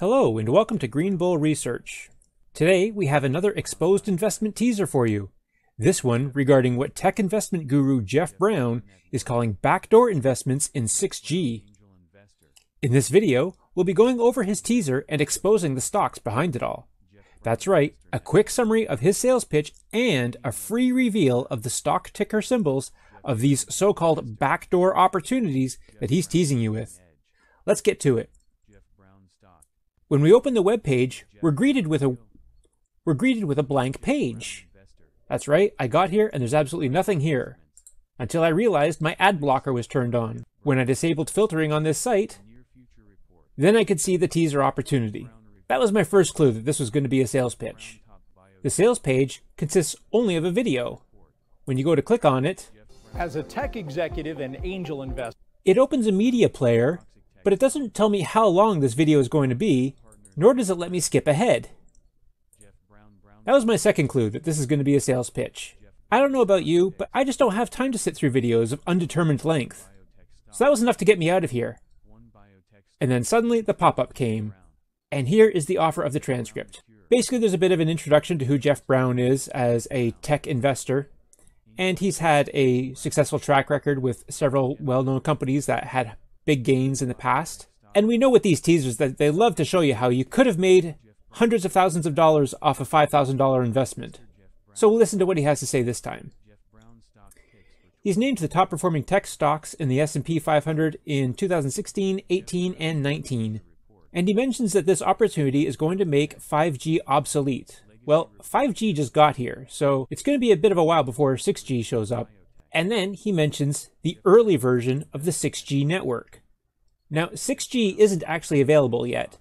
Hello and welcome to Green Bull Research. Today we have another exposed investment teaser for you. This one regarding what tech investment guru Jeff Brown is calling backdoor investments in 6G. In this video, we'll be going over his teaser and exposing the stocks behind it all. That's right, a quick summary of his sales pitch and a free reveal of the stock ticker symbols of these so-called backdoor opportunities that he's teasing you with. Let's get to it. When we open the web page, we're greeted with a we're greeted with a blank page. That's right, I got here and there's absolutely nothing here. Until I realized my ad blocker was turned on. When I disabled filtering on this site, then I could see the teaser opportunity. That was my first clue that this was going to be a sales pitch. The sales page consists only of a video. When you go to click on it, as a tech executive and angel investor, it opens a media player but it doesn't tell me how long this video is going to be, nor does it let me skip ahead. That was my second clue that this is going to be a sales pitch. I don't know about you, but I just don't have time to sit through videos of undetermined length. So that was enough to get me out of here. And then suddenly the pop-up came. And here is the offer of the transcript. Basically, there's a bit of an introduction to who Jeff Brown is as a tech investor. And he's had a successful track record with several well-known companies that had big gains in the past. And we know with these teasers that they love to show you how you could have made hundreds of thousands of dollars off a $5,000 investment. So we'll listen to what he has to say this time. He's named the top performing tech stocks in the S&P 500 in 2016, 18, and 19. And he mentions that this opportunity is going to make 5G obsolete. Well, 5G just got here, so it's going to be a bit of a while before 6G shows up. And then he mentions the early version of the 6G network. Now, 6G isn't actually available yet.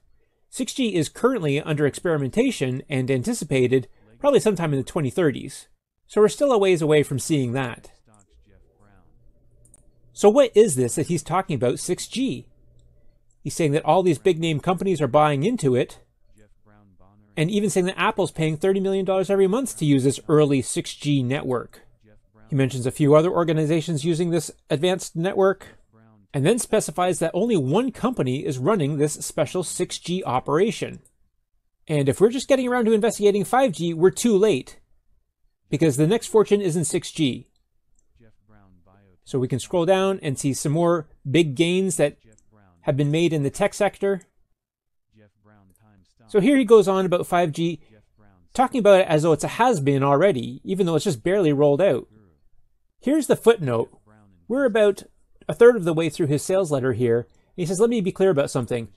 6G is currently under experimentation and anticipated probably sometime in the 2030s. So we're still a ways away from seeing that. So what is this that he's talking about 6G? He's saying that all these big name companies are buying into it, and even saying that Apple's paying $30 million every month to use this early 6G network. He mentions a few other organizations using this advanced network, and then specifies that only one company is running this special 6G operation. And if we're just getting around to investigating 5G, we're too late, because the next fortune is in 6G. So we can scroll down and see some more big gains that have been made in the tech sector. So here he goes on about 5G, talking about it as though it's a has been already, even though it's just barely rolled out. Here's the footnote. We're about a third of the way through his sales letter here. He says, let me be clear about something.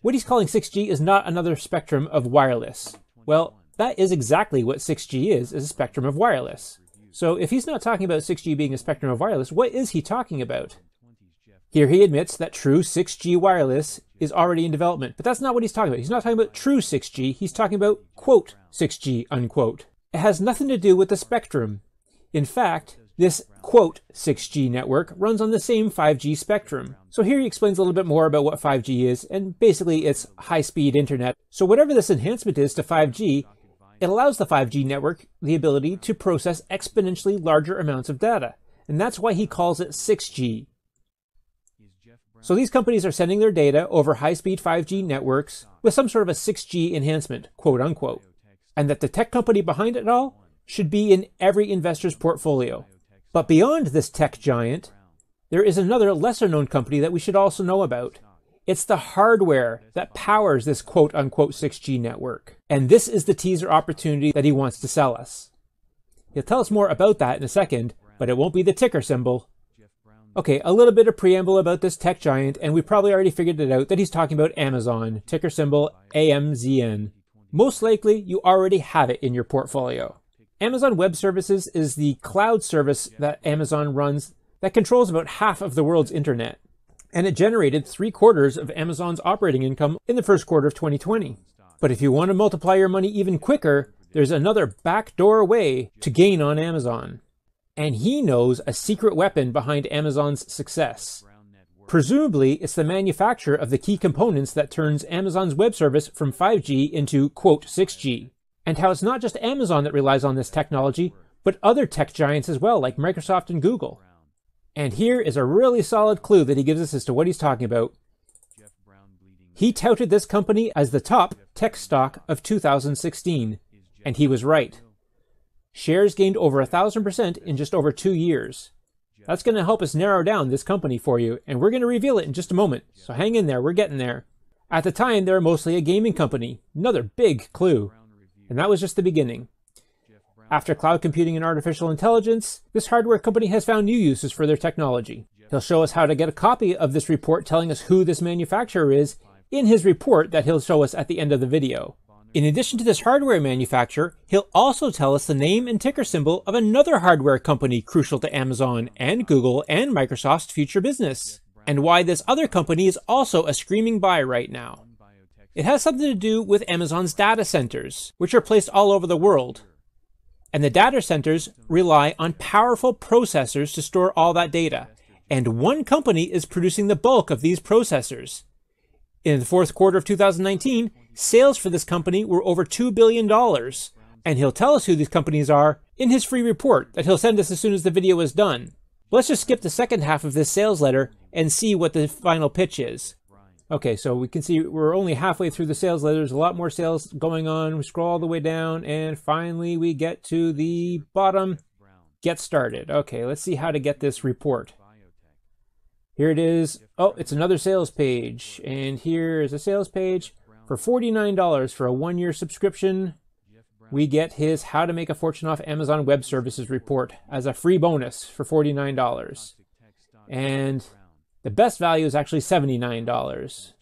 What he's calling 6G is not another spectrum of wireless. Well, that is exactly what 6G is, is a spectrum of wireless. So if he's not talking about 6G being a spectrum of wireless, what is he talking about? Here he admits that true 6G wireless is already in development, but that's not what he's talking about. He's not talking about true 6G, he's talking about, quote, 6G, unquote. It has nothing to do with the spectrum. In fact, this quote 6G network runs on the same 5G spectrum. So here he explains a little bit more about what 5G is, and basically it's high-speed internet. So whatever this enhancement is to 5G, it allows the 5G network the ability to process exponentially larger amounts of data. And that's why he calls it 6G. So these companies are sending their data over high-speed 5G networks with some sort of a 6G enhancement, quote unquote. And that the tech company behind it all should be in every investor's portfolio. But beyond this tech giant, there is another lesser known company that we should also know about. It's the hardware that powers this quote unquote 6G network. And this is the teaser opportunity that he wants to sell us. He'll tell us more about that in a second, but it won't be the ticker symbol. Okay, a little bit of preamble about this tech giant, and we probably already figured it out that he's talking about Amazon, ticker symbol AMZN. Most likely, you already have it in your portfolio. Amazon Web Services is the cloud service that Amazon runs that controls about half of the world's internet. And it generated three quarters of Amazon's operating income in the first quarter of 2020. But if you want to multiply your money even quicker, there's another backdoor way to gain on Amazon. And he knows a secret weapon behind Amazon's success. Presumably, it's the manufacture of the key components that turns Amazon's web service from 5G into, quote, 6G and how it's not just Amazon that relies on this technology, but other tech giants as well, like Microsoft and Google. And here is a really solid clue that he gives us as to what he's talking about. He touted this company as the top tech stock of 2016, and he was right. Shares gained over a thousand percent in just over two years. That's going to help us narrow down this company for you, and we're going to reveal it in just a moment. So hang in there, we're getting there. At the time, they were mostly a gaming company. Another big clue. And that was just the beginning. After cloud computing and artificial intelligence, this hardware company has found new uses for their technology. He'll show us how to get a copy of this report telling us who this manufacturer is in his report that he'll show us at the end of the video. In addition to this hardware manufacturer, he'll also tell us the name and ticker symbol of another hardware company crucial to Amazon and Google and Microsoft's future business, and why this other company is also a screaming buy right now. It has something to do with Amazon's data centers, which are placed all over the world. And the data centers rely on powerful processors to store all that data. And one company is producing the bulk of these processors. In the fourth quarter of 2019, Sales for this company were over $2 billion. And he'll tell us who these companies are in his free report that he'll send us as soon as the video is done. Let's just skip the second half of this sales letter and see what the final pitch is. Okay, so we can see we're only halfway through the sales letter. There's a lot more sales going on. We scroll all the way down, and finally we get to the bottom. Get started. Okay, let's see how to get this report. Here it is. Oh, it's another sales page. And here is a sales page. For $49 for a one year subscription, we get his How to Make a Fortune Off Amazon Web Services report as a free bonus for $49. And the best value is actually $79.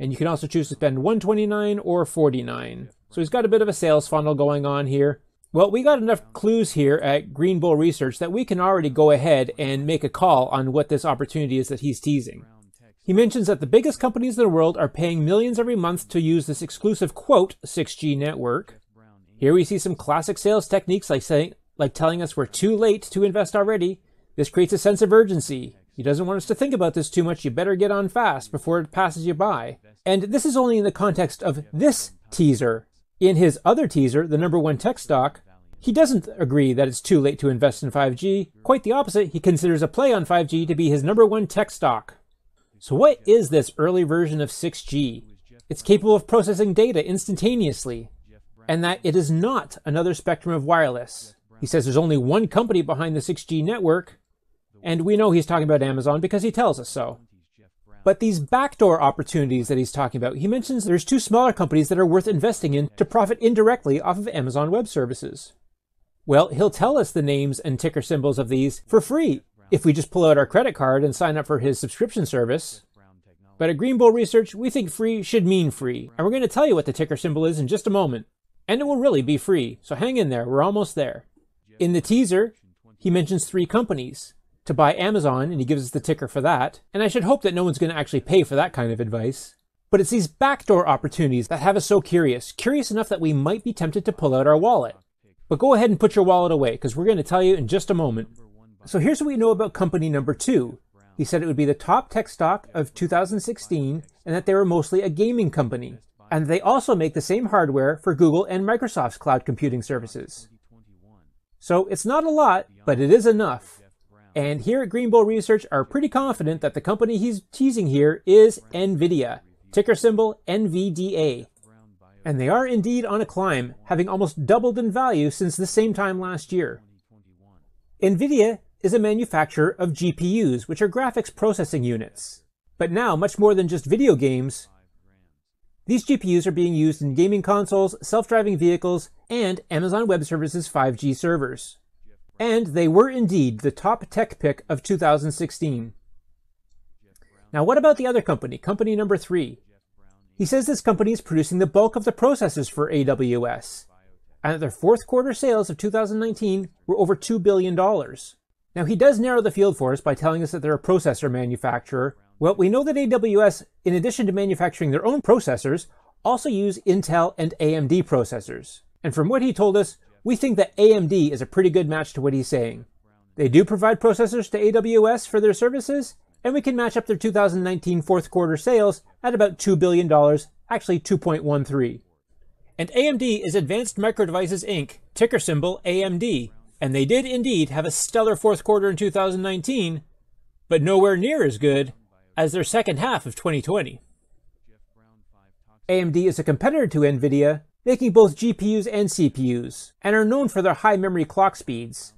And you can also choose to spend 129 or 49. So he's got a bit of a sales funnel going on here. Well, we got enough clues here at Green Bull Research that we can already go ahead and make a call on what this opportunity is that he's teasing. He mentions that the biggest companies in the world are paying millions every month to use this exclusive quote 6G network. Here we see some classic sales techniques like saying like telling us we're too late to invest already. This creates a sense of urgency. He doesn't want us to think about this too much. You better get on fast before it passes you by. And this is only in the context of this teaser. In his other teaser, the number one tech stock, he doesn't agree that it's too late to invest in 5G. Quite the opposite, he considers a play on 5G to be his number one tech stock. So what is this early version of 6G? It's capable of processing data instantaneously, and that it is not another spectrum of wireless. He says there's only one company behind the 6G network, and we know he's talking about Amazon because he tells us so. But these backdoor opportunities that he's talking about, he mentions there's two smaller companies that are worth investing in to profit indirectly off of Amazon Web Services. Well, he'll tell us the names and ticker symbols of these for free if we just pull out our credit card and sign up for his subscription service. But at Green Bull Research, we think free should mean free, and we're going to tell you what the ticker symbol is in just a moment. And it will really be free, so hang in there, we're almost there. In the teaser, he mentions three companies to buy Amazon, and he gives us the ticker for that. And I should hope that no one's going to actually pay for that kind of advice. But it's these backdoor opportunities that have us so curious, curious enough that we might be tempted to pull out our wallet. But go ahead and put your wallet away, because we're going to tell you in just a moment. So here's what we know about company number two. He said it would be the top tech stock of 2016 and that they were mostly a gaming company. And they also make the same hardware for Google and Microsoft's cloud computing services. So it's not a lot, but it is enough. And here at Green Bull Research are pretty confident that the company he's teasing here is NVIDIA, ticker symbol NVDA. And they are indeed on a climb, having almost doubled in value since the same time last year. NVIDIA is a manufacturer of GPUs, which are graphics processing units. But now, much more than just video games, these GPUs are being used in gaming consoles, self-driving vehicles, and Amazon Web Services 5G servers. And they were indeed the top tech pick of 2016. Now what about the other company, company number three? He says this company is producing the bulk of the processors for AWS, and that their fourth quarter sales of 2019 were over $2 billion. Now, he does narrow the field for us by telling us that they're a processor manufacturer. Well, we know that AWS, in addition to manufacturing their own processors, also use Intel and AMD processors. And from what he told us, we think that AMD is a pretty good match to what he's saying. They do provide processors to AWS for their services, and we can match up their 2019 fourth quarter sales at about $2 billion, actually 2.13. And AMD is Advanced Micro Devices Inc., ticker symbol AMD, and they did indeed have a stellar fourth quarter in 2019, but nowhere near as good as their second half of 2020. AMD is a competitor to NVIDIA, making both GPUs and CPUs, and are known for their high memory clock speeds.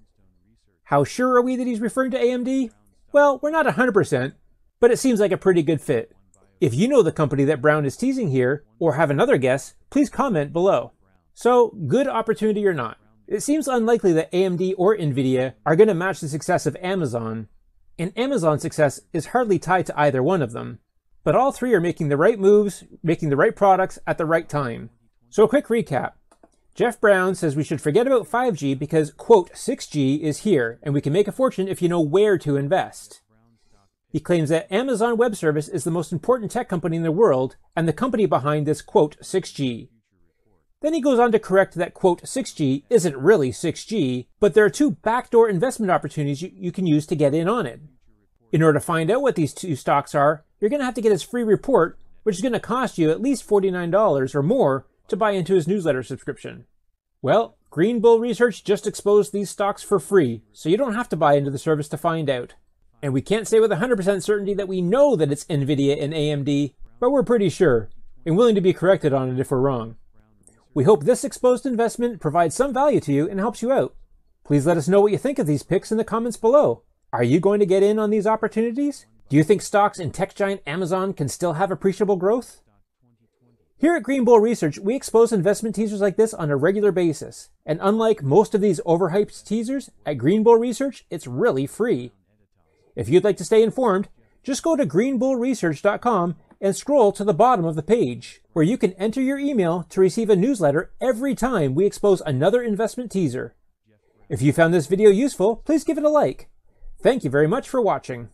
How sure are we that he's referring to AMD? Well, we're not 100%, but it seems like a pretty good fit. If you know the company that Brown is teasing here, or have another guess, please comment below. So, good opportunity or not, it seems unlikely that AMD or Nvidia are going to match the success of Amazon, and Amazon's success is hardly tied to either one of them. But all three are making the right moves, making the right products at the right time. So a quick recap. Jeff Brown says we should forget about 5G because, quote, 6G is here and we can make a fortune if you know where to invest. He claims that Amazon Web Service is the most important tech company in the world and the company behind this, quote, 6G. Then he goes on to correct that, quote, 6G isn't really 6G, but there are two backdoor investment opportunities you, you can use to get in on it. In order to find out what these two stocks are, you're going to have to get his free report, which is going to cost you at least $49 or more to buy into his newsletter subscription. Well, Green Bull Research just exposed these stocks for free, so you don't have to buy into the service to find out. And we can't say with 100% certainty that we know that it's NVIDIA and AMD, but we're pretty sure, and willing to be corrected on it if we're wrong. We hope this exposed investment provides some value to you and helps you out. Please let us know what you think of these picks in the comments below. Are you going to get in on these opportunities? Do you think stocks in tech giant Amazon can still have appreciable growth? Here at Green Bull Research, we expose investment teasers like this on a regular basis. And unlike most of these overhyped teasers, at Green Bull Research, it's really free. If you'd like to stay informed, just go to greenbullresearch.com and scroll to the bottom of the page, where you can enter your email to receive a newsletter every time we expose another investment teaser. If you found this video useful, please give it a like. Thank you very much for watching.